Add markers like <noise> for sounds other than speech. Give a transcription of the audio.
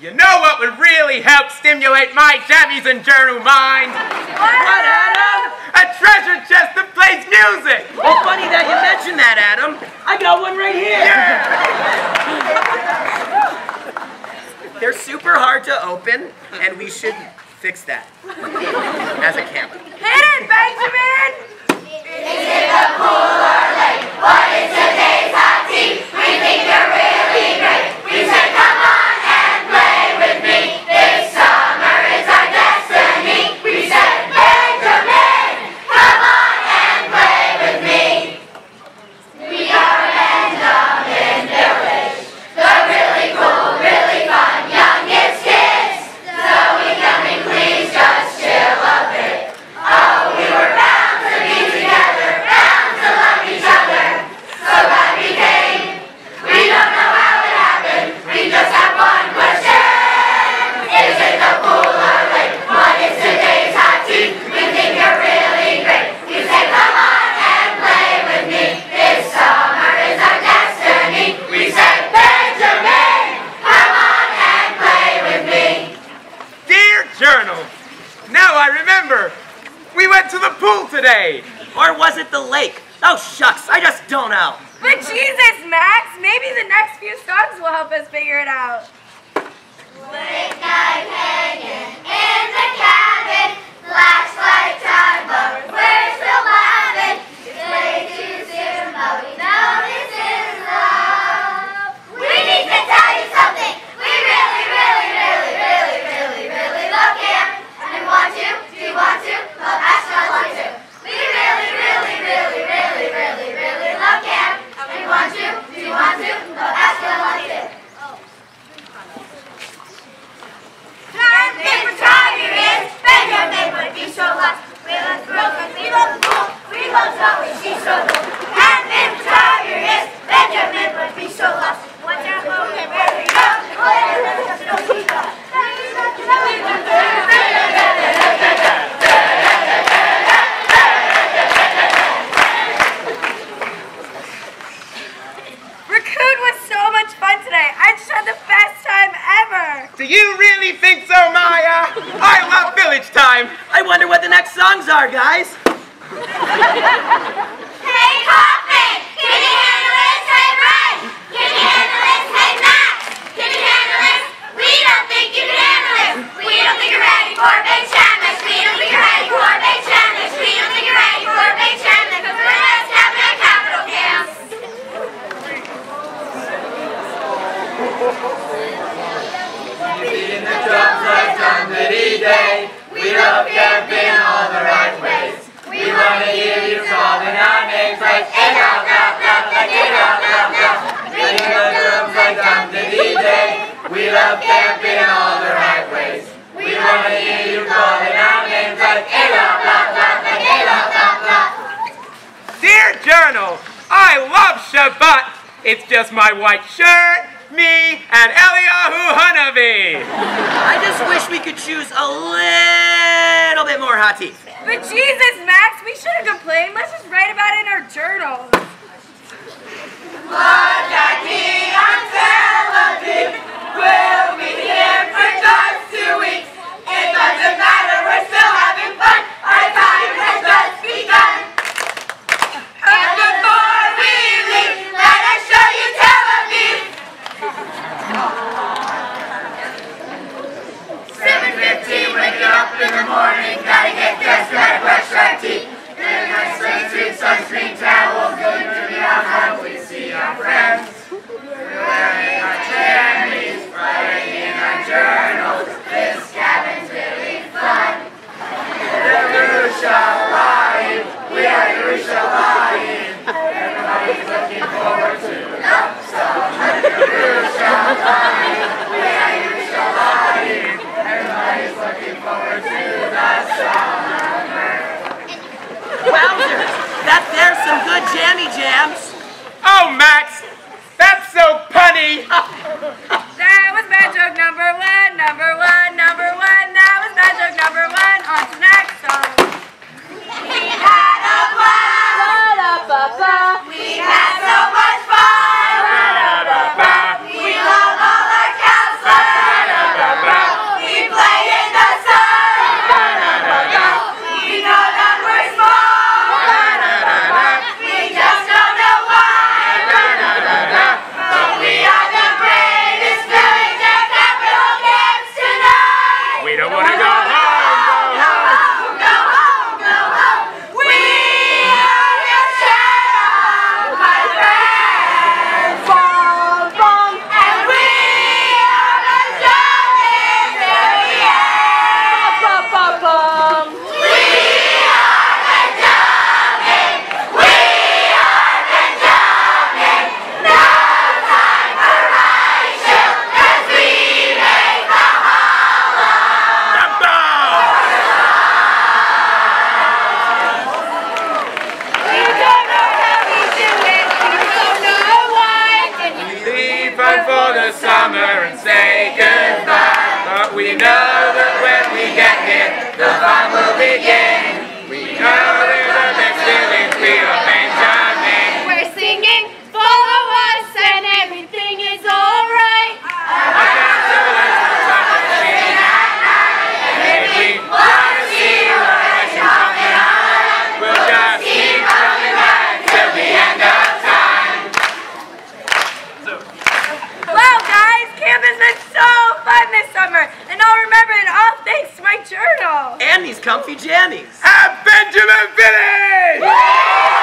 You know what would really help stimulate my jammies and journal mind? What, Adam? A treasure chest that plays music! Well, funny that you mentioned that, Adam. I got one right here. Yeah. They're super hard to open, and we should fix that as a camera. Hit it, Benjamin! Dear today. Or was it the lake? Oh, shucks, I just don't know. But Jesus, Max, maybe the next few songs will help us figure it out. Late night hanging in the cabin, flashlight time, but we're still laughing. It's way too soon, but we know this is love. We need to tell you something. We really, really, really, really, really, really love Cam. And we want to, do you want to? Love Ashton, want to. We really, really, really, really, really, really love Cam. And we want to, do you want to? Love Ashton, want to. Time paper time your ears, Benjamin would be so lost. We love broken, we love the pool, we love Zoe, she's so cool. Time paper time your ears, Benjamin would be so lost. Watch out, Logan, where we go. No, she got. Raccoon was so much fun today. I just had the best time ever. Do you really think so, Maya? I love village time. I wonder what the next songs are, guys. Hey, Hoffman! Can you handle this? Hey, Brett! Can you handle this? Hey, Max! Can you handle this? We don't think you can handle this! We don't think you're ready for Big Shamus! We don't think you're ready for Big Shamus! We don't think you're ready for Big Shamus! Because we're just having a capital camp! Beating the drums like Day. We love camping all the right ways. We wanna hear you calling our names like egg out, out, out, like egg out, out, out. Beating the drums like Dunwoody Day. We love camping all the right ways. We wanna hear you calling our names like egg out, out, out, like egg out, out, out. Dear Journal, I love Shabbat. It's just my white shirt, me, and Eliyahu Hanavi. I just wish we could choose a little bit more hot teeth. But Jesus, Max, we shouldn't complain. Let's just write about it in our journal. jammy jams. Oh, Max, that's so punny. <laughs> that was bad joke number one, number one, number one. That was bad joke number one. On to next song. say goodbye. But we know that when we get here, the fun will begin. Thanks to my journal. And these comfy jammies. Have Benjamin finished!